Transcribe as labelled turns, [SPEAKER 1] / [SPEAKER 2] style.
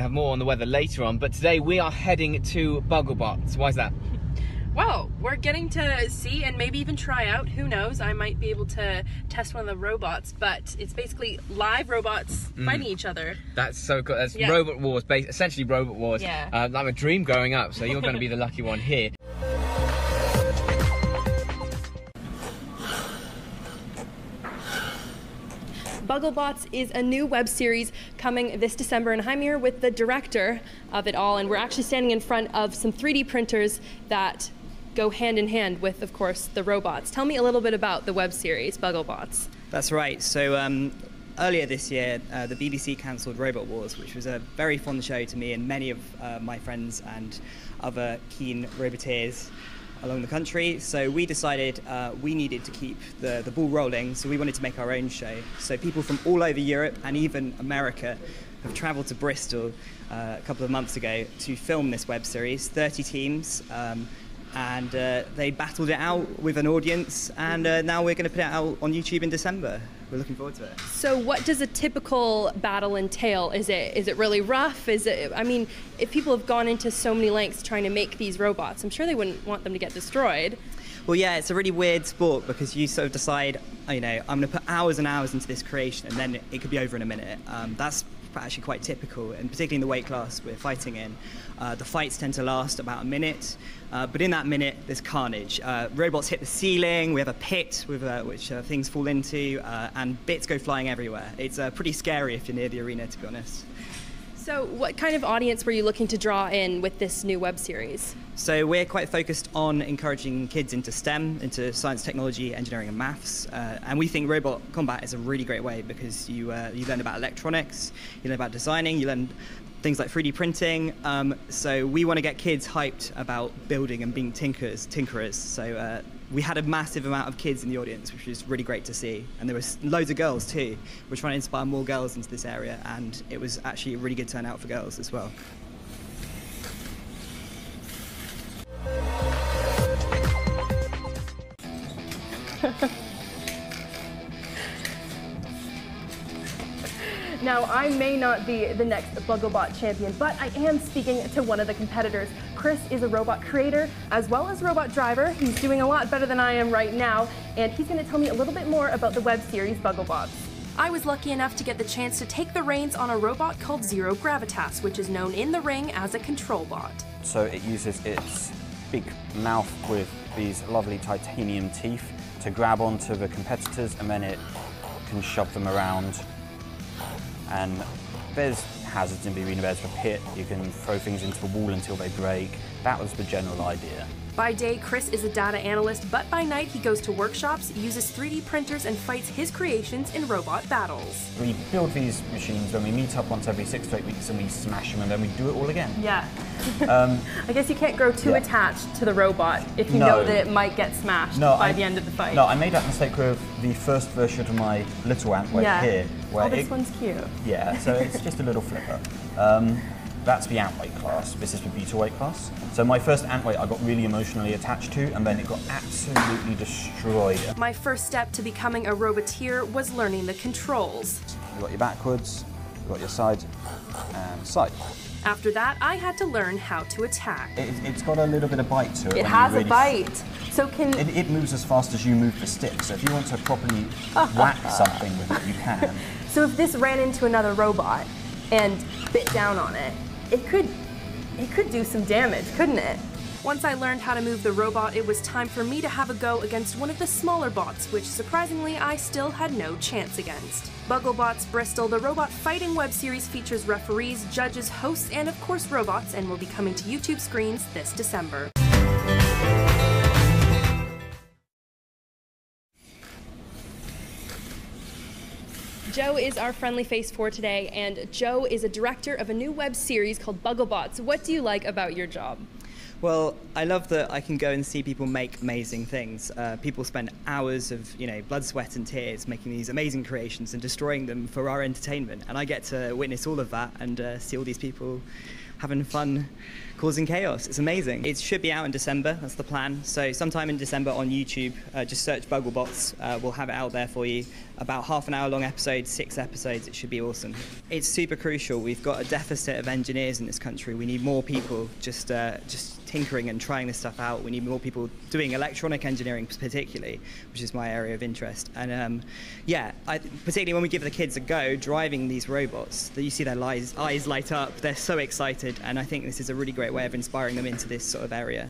[SPEAKER 1] Have more on the weather later on, but today we are heading to Bugglebots. Why is that?
[SPEAKER 2] Well, we're getting to see and maybe even try out, who knows, I might be able to test one of the robots, but it's basically live robots
[SPEAKER 1] Mm.
[SPEAKER 2] fighting each other.
[SPEAKER 1] That's so cool. That's
[SPEAKER 2] Yeah.
[SPEAKER 1] Robot Wars, essentially Robot Wars.
[SPEAKER 2] Yeah.
[SPEAKER 1] Uh, like a dream growing up, so you're going to be the lucky one here.
[SPEAKER 2] Bugglebots is a new web series coming this December, and I'm here with the director of it all, and we're actually standing in front of some 3D printers that go hand in hand with, of course, the robots. Tell me a little bit about the web series, Bugglebots.
[SPEAKER 3] That's right. So um, earlier this year, uh, the BBC cancelled Robot Wars, which was a very fun show to me and many of uh, my friends and other keen roboteers along the country. So we decided uh, we needed to keep the, the ball rolling, so we wanted to make our own show. So people from all over Europe and even America have travelled to Bristol uh, a couple of months ago to film this web series, 30 teams. Um, and uh, they battled it out with an audience, and uh, now we're going to put it out on YouTube in December. We're looking forward to it.
[SPEAKER 2] So, what does a typical battle entail? Is it is it really rough? Is it? I mean, if people have gone into so many lengths trying to make these robots, I'm sure they wouldn't want them to get destroyed.
[SPEAKER 3] Well, yeah, it's a really weird sport because you sort of decide, you know, I'm going to put hours and hours into this creation, and then it could be over in a minute. Um, that's actually quite typical, and particularly in the weight class we're fighting in. Uh, the fights tend to last about a minute, uh, but in that minute, there's carnage. Uh, robots hit the ceiling, we have a pit with, uh, which uh, things fall into, uh, and bits go flying everywhere. It's pretty scary if you're near the arena, to be honest.
[SPEAKER 2] So, what kind of audience were you looking to draw in with this new web series?
[SPEAKER 3] So we're quite focused on encouraging kids into STEM, into science, technology, engineering, and maths. Uh, and we think robot combat is a really great way because you uh, you learn about electronics, you learn about designing, you learn things like 3D printing. Um, so we want to get kids hyped about building and being tinkers. Tinkerers. So. Uh, we had a massive amount of kids in the audience, which was really great to see. And there was loads of girls too. We're trying to inspire more girls into this area, and it was actually a really good turnout for girls as well.
[SPEAKER 2] Now, I may not be the next Bugglebot champion, but I am speaking to one of the competitors. Chris is a robot creator as well as robot driver. He's doing a lot better than I am right now, and he's going to tell me a little bit more about the web series Bugglebots. I was lucky enough to get the chance to take the reins on a robot called Zero Gravitas, which is known in the ring as a control bot.
[SPEAKER 4] So it uses its big mouth with these lovely titanium teeth to grab onto the competitors and then it can shove them around. And there's hazards in between, there's the pit, you can throw things into the wall until they break. That was the general idea.
[SPEAKER 2] By day, Chris is a data analyst, but by night he goes to workshops, uses 3D printers, and fights his creations in robot battles.
[SPEAKER 4] We build these machines when we meet up once every six to eight weeks and we smash them and then we do it all again.
[SPEAKER 2] Yeah. I guess you can't grow too
[SPEAKER 4] yeah.
[SPEAKER 2] attached to the robot if you
[SPEAKER 4] No.
[SPEAKER 2] know that it might get smashed
[SPEAKER 4] No,
[SPEAKER 2] by
[SPEAKER 4] I-
[SPEAKER 2] the end of the fight.
[SPEAKER 4] No, I made that mistake with the first version of my little ant right
[SPEAKER 2] yeah.
[SPEAKER 4] here. Where
[SPEAKER 2] oh, this
[SPEAKER 4] it-
[SPEAKER 2] one's cute.
[SPEAKER 4] Yeah, so it's just a little flipper. Um, that's the ant weight class. This is the beetle weight class. So my first ant weight I got really emotionally attached to, and then it got absolutely destroyed.
[SPEAKER 2] My first step to becoming a roboteer was learning the controls.
[SPEAKER 4] You got your backwards, you got your side, and side.
[SPEAKER 2] After that, I had to learn how to attack.
[SPEAKER 4] It, it's got a little bit of bite to it.
[SPEAKER 2] It
[SPEAKER 4] when you
[SPEAKER 2] has a bite. So can
[SPEAKER 4] It, it moves as fast as you move the stick. So if you want to properly whack something with it, you can.
[SPEAKER 2] so if this ran into another robot and bit down on it, it could it could do some damage, couldn't it? Once I learned how to move the robot, it was time for me to have a go against one of the smaller bots, which surprisingly I still had no chance against. Bugglebots Bristol, the robot fighting web series features referees, judges, hosts, and of course robots, and will be coming to YouTube screens this December. Joe is our friendly face for today, and Joe is a director of a new web series called Bugglebots. What do you like about your job?
[SPEAKER 3] Well, I love that I can go and see people make amazing things. Uh, people spend hours of you know blood, sweat, and tears making these amazing creations and destroying them for our entertainment, and I get to witness all of that and uh, see all these people having fun causing chaos. It's amazing. It should be out in December. That's the plan. So sometime in December on YouTube, uh, just search Bugglebots. Uh, we'll have it out there for you. About half an hour long episode, six episodes. It should be awesome. It's super crucial. We've got a deficit of engineers in this country. We need more people just uh, just tinkering and trying this stuff out. We need more people doing electronic engineering, particularly, which is my area of interest. And um, yeah, I, particularly when we give the kids a go driving these robots, that you see their eyes, eyes light up. They're so excited, and I think this is a really great way of inspiring them into this sort of area.